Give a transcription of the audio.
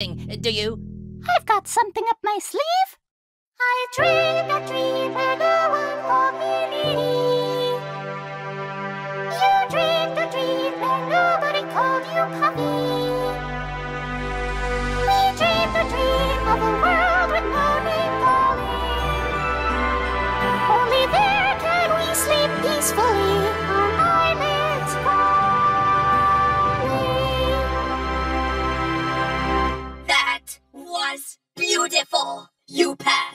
Uh, do you? I've got something up my sleeve. I a dream one me. You dreamed a dream nobody called you puppy. was beautiful. You passed.